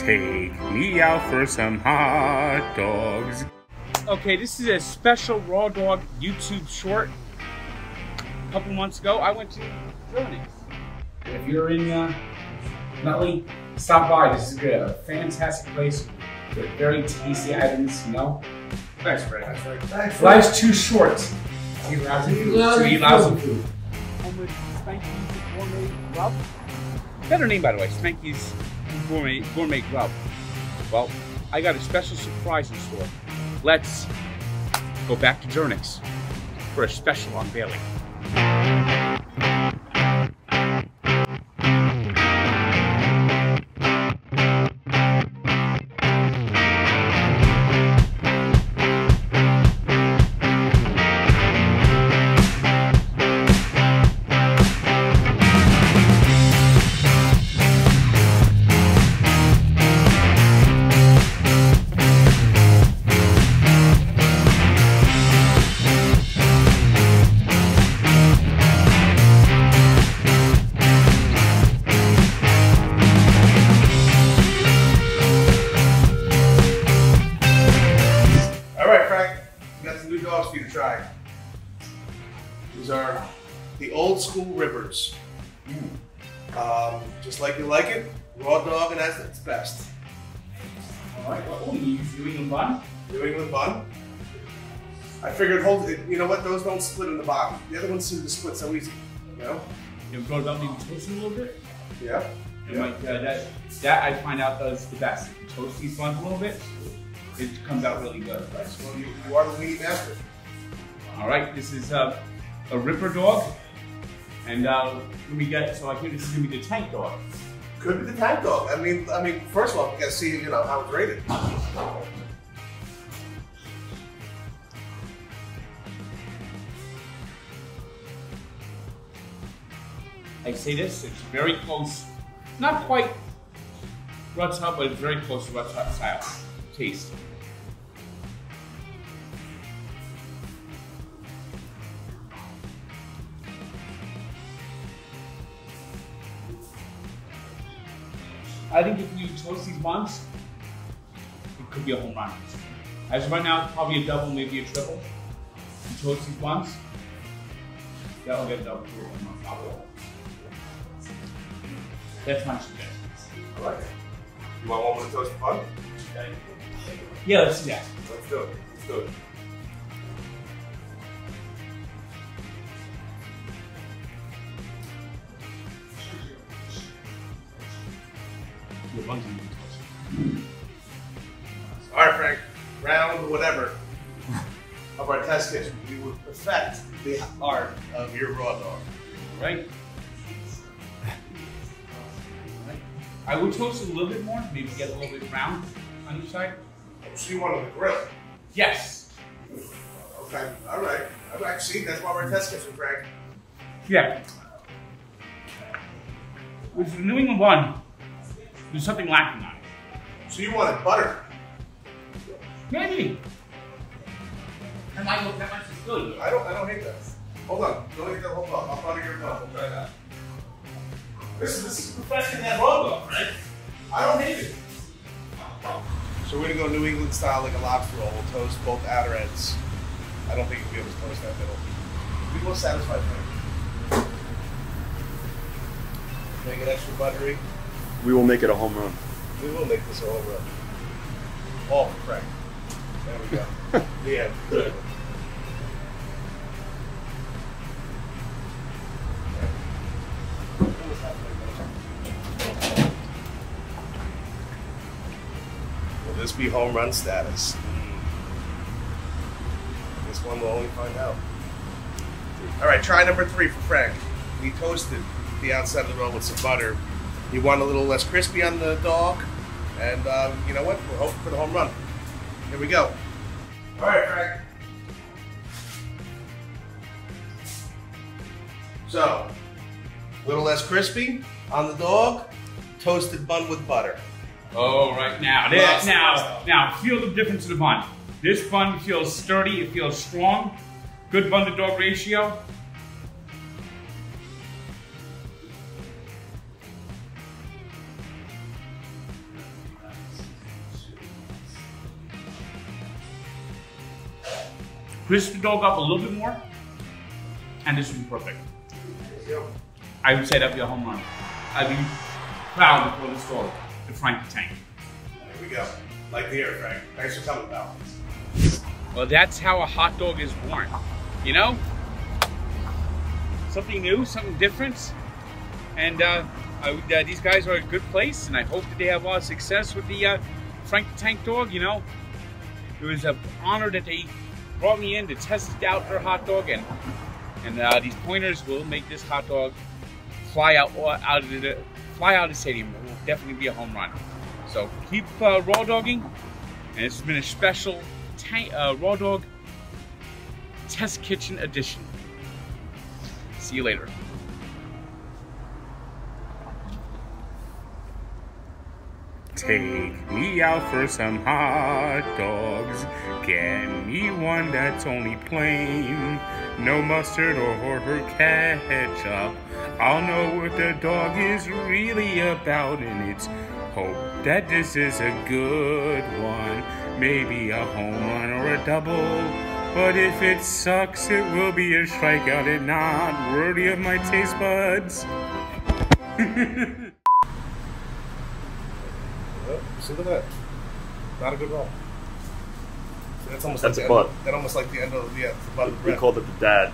Take me out for some hot dogs. Okay, this is a special Raw Dog YouTube short. A couple months ago, I went to Jernick's. If you're in uh, Nutley, stop by. This is a fantastic place with very tasty items, you know. Thanks, Fred. Thanks, Fred. Thanks, Life's too short to eat lousy food. lousy To eat lousy food. food. Home with Spanky's Gourmet Grub. Better name, by the way, Spanky's Gourmet, Gourmet Grub. Well, I got a special surprise in store. Let's go back to Jernick's for a special unveiling. These are the old school rippers. Um, just like you like it, raw dog, and that's its best. All right. Well, oh, you use New England bun? New England bun. I figured, hold it. You know what? Those don't split in the bottom. The other ones seem to split so easy. You know? You ever thought about maybe toasting a little bit? Yeah. And like uh, that, that I find out does the best. If you toast these buns a little bit, it comes out really good. Nice. Well, you, you are the lead master. All right, this is uh, a Ripper dog, and uh, we get so I hear this is gonna be the tank dog. Could be the tank dog. I mean, I mean, first of all, we gotta see, you know, how it's rated. I say this, it's very close, not quite Rutt's Hut, but it's very close to Rutt's Hut style taste. I think if you toast these buns, it could be a home run. As of right now, it's probably a double, maybe a triple. You toast these buns, that'll get a double to a home run. That's my suggestion. I like it. You want one with a toasted bun? Yeah, let's do that. Let's do it. Let's do it. Are gonna be toasted. All right, Frank. Round whatever of our test kitchen, we will perfect the art of your raw dog. Right? I would toast it a little bit more, maybe get a little bit brown on each side. Oh, so you want on the grill? Yes. Okay. All right. Right. See, that's why we're test kitchen, Frank. Yeah. With the New England one, there's something lacking on it. So you wanted butter? Maybe. That might look that much is good. I don't. I don't hate that. Hold on. Don't hate that whole thought. I'll butter your bun. We'll try that. This is this is perfecting that dog, right? I don't hate it. So we're gonna go New England style like a lobster roll. We'll toast both outer ends. I don't think you'll be able to toast that middle. Be more satisfied. Make it extra buttery. We will make it a home run. We will make this a home run. Oh, Frank. There we go. the end. Will this be home run status? Hmm. This one will only find out. All right, try number three for Frank. We toasted the outside of the roll with some butter. You want a little less crispy on the dog, and um, you know what? We're hoping for the home run. Here we go. All right, Frank. So, a little less crispy on the dog, toasted bun with butter. Oh, right now. Lots There, now, now, feel the difference in the bun. This bun feels sturdy, it feels strong. Good bun to dog ratio. Crisp the dog up a little bit more, and this would be perfect. I would say that'd be a home run. I'd be proud to call this dog the Frank the Tank. There we go. Like the air, Frank. Thanks for coming, pal. Well, that's how a hot dog is born. You know? Something new, something different. And uh, I uh, these guys are a good place, and I hope that they have a lot of success with the uh, Frank the Tank dog. You know, it was an honor that they brought me in to test out their hot dog, and and uh, these pointers will make this hot dog fly out out of the fly out of the stadium. It will definitely be a home run. So keep uh, raw dogging, and this has been a special uh, raw dog test kitchen edition. See you later. Take me out for some hot dogs. Get me one that's only plain. No mustard or, ketchup. I'll know what the dog is really about, and it's hope that this is a good one. Maybe a home run or a double. But if it sucks, it will be a strikeout and not worthy of my taste buds. See, look at that. Not a good roll. See, that's almost That's like a the butt. End, that almost like the end of the, yeah, the butt the We called it the dad.